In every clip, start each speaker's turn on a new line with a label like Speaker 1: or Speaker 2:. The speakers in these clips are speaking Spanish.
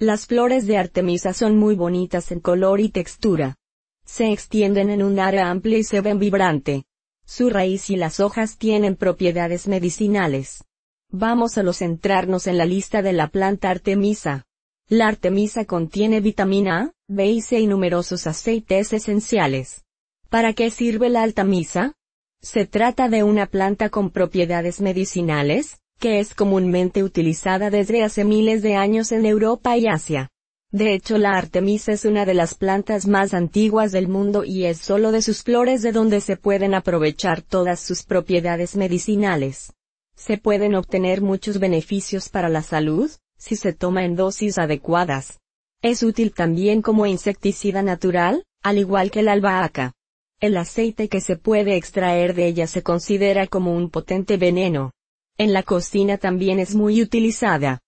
Speaker 1: Las flores de Artemisa son muy bonitas en color y textura. Se extienden en un área amplia y se ven vibrante. Su raíz y las hojas tienen propiedades medicinales. Vamos a lo centrarnos en la lista de la planta Artemisa. La Artemisa contiene vitamina A, B y C y numerosos aceites esenciales. ¿Para qué sirve la Artemisa? Se trata de una planta con propiedades medicinales, que es comúnmente utilizada desde hace miles de años en Europa y Asia. De hecho la Artemisa es una de las plantas más antiguas del mundo y es solo de sus flores de donde se pueden aprovechar todas sus propiedades medicinales. Se pueden obtener muchos beneficios para la salud, si se toma en dosis adecuadas. Es útil también como insecticida natural, al igual que la albahaca. El aceite que se puede extraer de ella se considera como un potente veneno. En la cocina también es muy utilizada.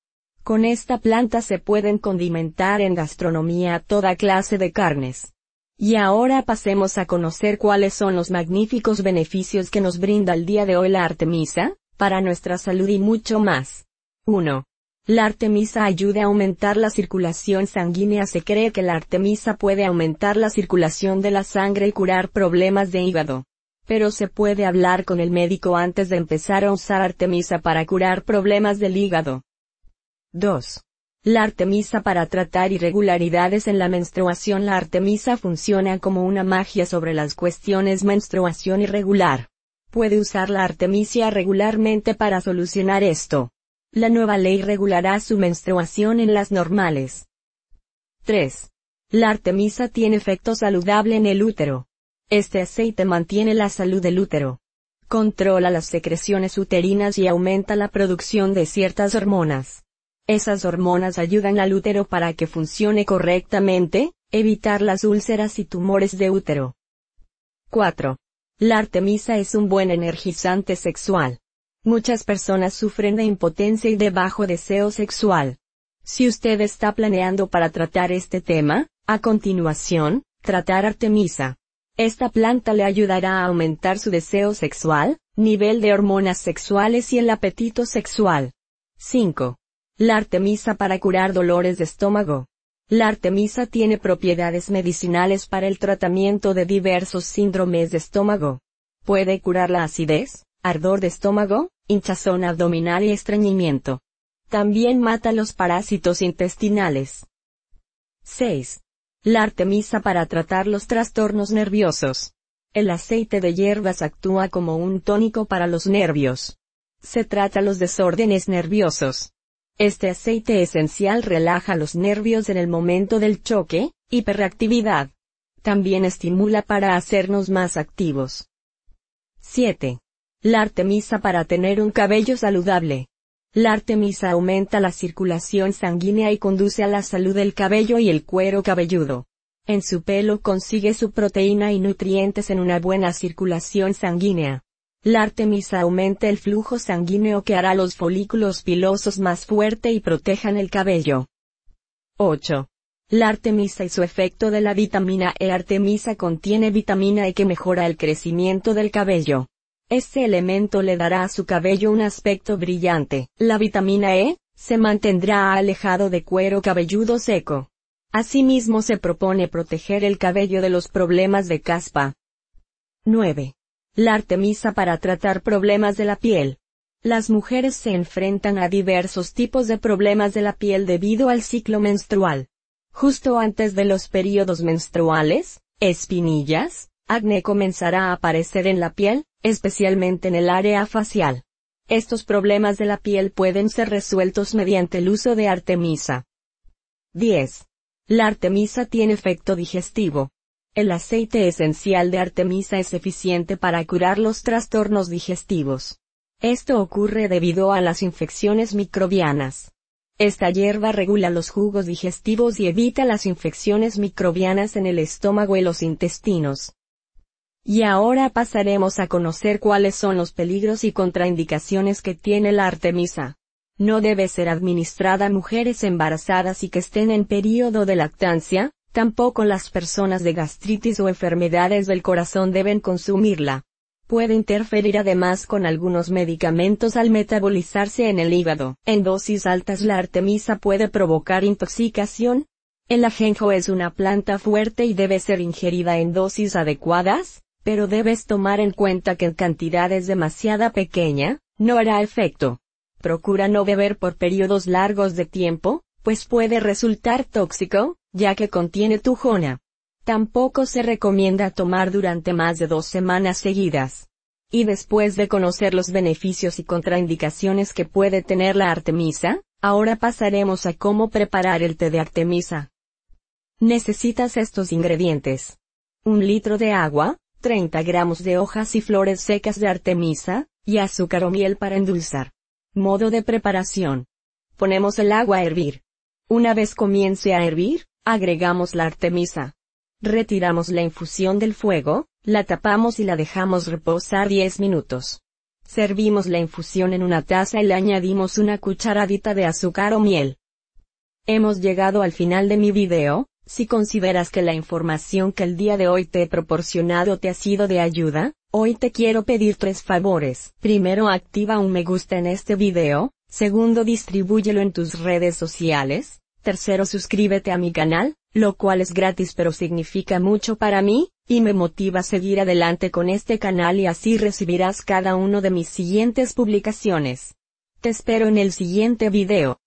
Speaker 1: Con esta planta se pueden condimentar en gastronomía toda clase de carnes. Y ahora pasemos a conocer cuáles son los magníficos beneficios que nos brinda el día de hoy la Artemisa, para nuestra salud y mucho más. 1. La Artemisa ayuda a aumentar la circulación sanguínea. Se cree que la Artemisa puede aumentar la circulación de la sangre y curar problemas de hígado. Pero se puede hablar con el médico antes de empezar a usar Artemisa para curar problemas del hígado. 2. La Artemisa para tratar irregularidades en la menstruación. La Artemisa funciona como una magia sobre las cuestiones menstruación irregular. Puede usar la Artemisia regularmente para solucionar esto. La nueva ley regulará su menstruación en las normales. 3. La Artemisa tiene efecto saludable en el útero. Este aceite mantiene la salud del útero. Controla las secreciones uterinas y aumenta la producción de ciertas hormonas. Esas hormonas ayudan al útero para que funcione correctamente, evitar las úlceras y tumores de útero. 4. La artemisa es un buen energizante sexual. Muchas personas sufren de impotencia y de bajo deseo sexual. Si usted está planeando para tratar este tema, a continuación, tratar artemisa. Esta planta le ayudará a aumentar su deseo sexual, nivel de hormonas sexuales y el apetito sexual. 5. La artemisa para curar dolores de estómago. La artemisa tiene propiedades medicinales para el tratamiento de diversos síndromes de estómago. Puede curar la acidez, ardor de estómago, hinchazón abdominal y estreñimiento. También mata los parásitos intestinales. 6. La artemisa para tratar los trastornos nerviosos. El aceite de hierbas actúa como un tónico para los nervios. Se trata los desórdenes nerviosos. Este aceite esencial relaja los nervios en el momento del choque, hiperactividad. También estimula para hacernos más activos. 7. La artemisa para tener un cabello saludable. La artemisa aumenta la circulación sanguínea y conduce a la salud del cabello y el cuero cabelludo. En su pelo consigue su proteína y nutrientes en una buena circulación sanguínea. La artemisa aumenta el flujo sanguíneo que hará los folículos pilosos más fuerte y protejan el cabello. 8. La artemisa y su efecto de la vitamina E. Artemisa contiene vitamina E que mejora el crecimiento del cabello. Este elemento le dará a su cabello un aspecto brillante. La vitamina E, se mantendrá alejado de cuero cabelludo seco. Asimismo se propone proteger el cabello de los problemas de caspa. 9. La artemisa para tratar problemas de la piel. Las mujeres se enfrentan a diversos tipos de problemas de la piel debido al ciclo menstrual. Justo antes de los periodos menstruales, espinillas, acné comenzará a aparecer en la piel, especialmente en el área facial. Estos problemas de la piel pueden ser resueltos mediante el uso de Artemisa. 10. La Artemisa tiene efecto digestivo. El aceite esencial de Artemisa es eficiente para curar los trastornos digestivos. Esto ocurre debido a las infecciones microbianas. Esta hierba regula los jugos digestivos y evita las infecciones microbianas en el estómago y los intestinos. Y ahora pasaremos a conocer cuáles son los peligros y contraindicaciones que tiene la Artemisa. No debe ser administrada a mujeres embarazadas y que estén en período de lactancia, tampoco las personas de gastritis o enfermedades del corazón deben consumirla. Puede interferir además con algunos medicamentos al metabolizarse en el hígado. En dosis altas la artemisa puede provocar intoxicación. El ajenjo es una planta fuerte y debe ser ingerida en dosis adecuadas, pero debes tomar en cuenta que en cantidades demasiada pequeña, no hará efecto. Procura no beber por periodos largos de tiempo, pues puede resultar tóxico, ya que contiene tujona. Tampoco se recomienda tomar durante más de dos semanas seguidas. Y después de conocer los beneficios y contraindicaciones que puede tener la artemisa, ahora pasaremos a cómo preparar el té de artemisa. Necesitas estos ingredientes. Un litro de agua, 30 gramos de hojas y flores secas de artemisa, y azúcar o miel para endulzar. Modo de preparación. Ponemos el agua a hervir. Una vez comience a hervir, agregamos la artemisa. Retiramos la infusión del fuego, la tapamos y la dejamos reposar 10 minutos. Servimos la infusión en una taza y le añadimos una cucharadita de azúcar o miel. Hemos llegado al final de mi video, si consideras que la información que el día de hoy te he proporcionado te ha sido de ayuda, hoy te quiero pedir tres favores. Primero activa un me gusta en este video, segundo distribúyelo en tus redes sociales, tercero suscríbete a mi canal, lo cual es gratis pero significa mucho para mí, y me motiva a seguir adelante con este canal y así recibirás cada uno de mis siguientes publicaciones. Te espero en el siguiente video.